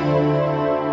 Música